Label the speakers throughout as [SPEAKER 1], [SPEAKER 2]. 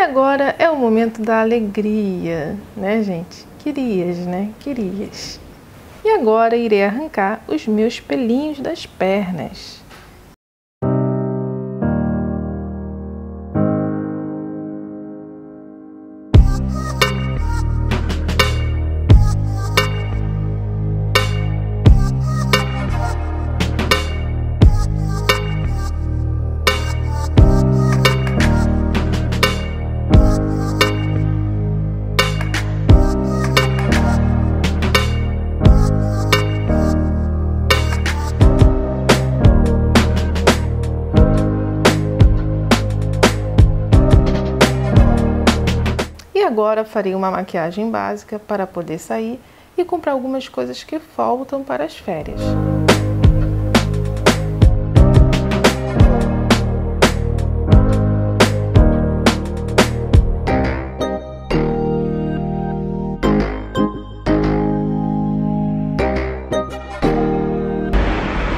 [SPEAKER 1] agora é o momento da alegria, né, gente? Querias, né? Querias. E agora irei arrancar os meus pelinhos das pernas. Agora farei uma maquiagem básica para poder sair e comprar algumas coisas que faltam para as férias.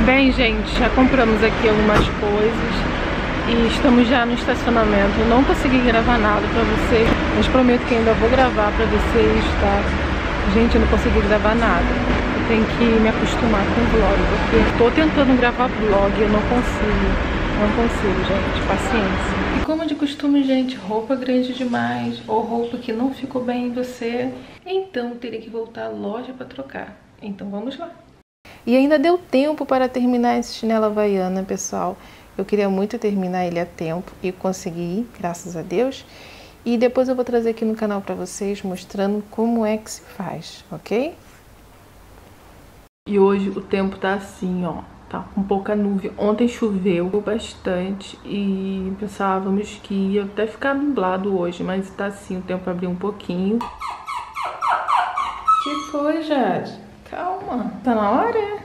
[SPEAKER 1] Bem, gente, já compramos aqui algumas coisas e estamos já no estacionamento. Eu não consegui gravar nada pra vocês, mas prometo que ainda vou gravar pra vocês, tá? Gente, eu não consegui gravar nada. Eu tenho que me acostumar com o vlog, porque eu tô tentando gravar vlog e eu não consigo. Não consigo, gente. Paciência. E como de costume, gente, roupa grande demais ou roupa que não ficou bem em você, então teria que voltar à loja para trocar. Então vamos lá. E ainda deu tempo para terminar esse chinelo havaiana, pessoal. Eu queria muito terminar ele a tempo e consegui, graças a Deus. E depois eu vou trazer aqui no canal para vocês mostrando como é que se faz, ok? E hoje o tempo tá assim, ó, tá com pouca nuvem. Ontem choveu bastante e pensávamos que ia até ficar nublado hoje, mas tá assim, o tempo abriu um pouquinho. que foi, Jade? Calma, tá na hora?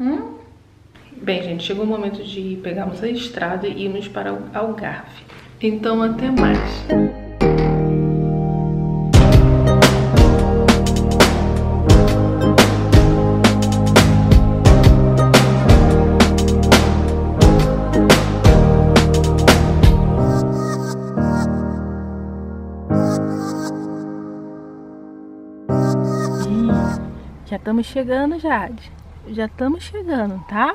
[SPEAKER 1] Hum? Bem, gente, chegou o momento de pegarmos a estrada e irmos para o Algarve. Então, até mais. Já estamos chegando, Jade. Já estamos chegando, tá?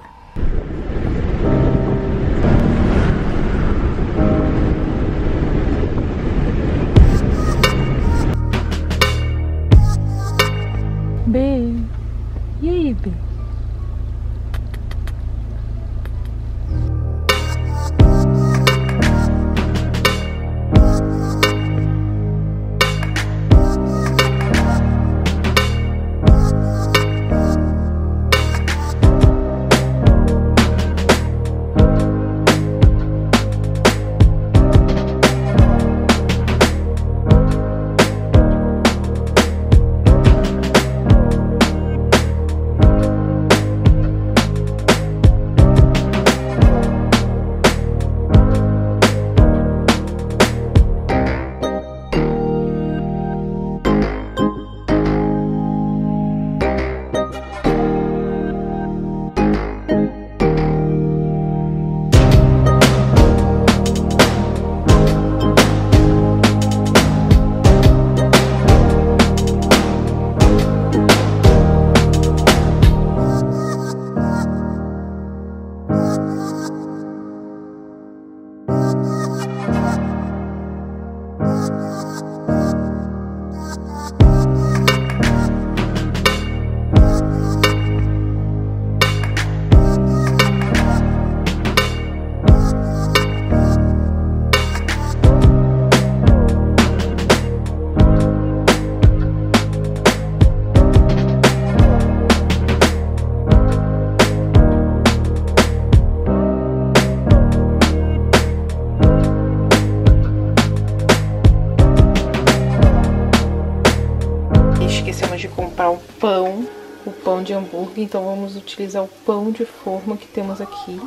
[SPEAKER 1] Comprar o pão, o pão de hambúrguer, então vamos utilizar o pão de forma que temos aqui.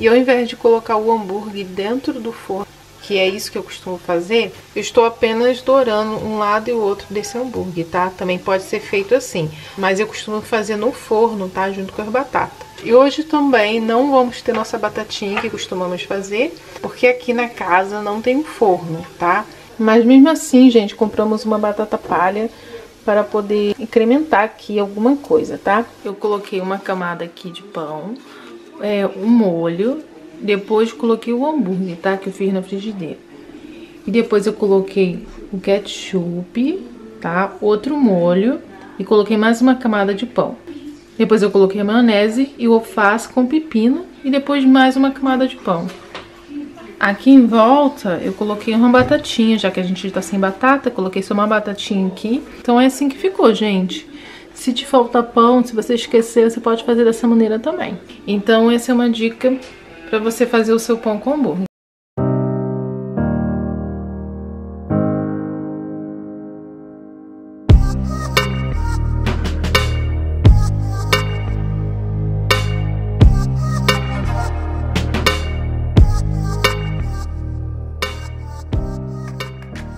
[SPEAKER 1] E ao invés de colocar o hambúrguer dentro do forno, que é isso que eu costumo fazer, eu estou apenas dourando um lado e o outro desse hambúrguer, tá? Também pode ser feito assim, mas eu costumo fazer no forno, tá? Junto com as batatas. E hoje também não vamos ter nossa batatinha que costumamos fazer, porque aqui na casa não tem forno, tá? Mas mesmo assim, gente, compramos uma batata palha para poder incrementar aqui alguma coisa, tá? Eu coloquei uma camada aqui de pão, é, um molho, depois coloquei o hambúrguer, tá? Que eu fiz na frigideira. E depois eu coloquei o ketchup, tá? Outro molho e coloquei mais uma camada de pão. Depois eu coloquei a maionese e o alface com pepino e depois mais uma camada de pão. Aqui em volta eu coloquei uma batatinha, já que a gente tá sem batata, coloquei só uma batatinha aqui. Então é assim que ficou, gente. Se te falta pão, se você esquecer, você pode fazer dessa maneira também. Então essa é uma dica para você fazer o seu pão com hambúrguer.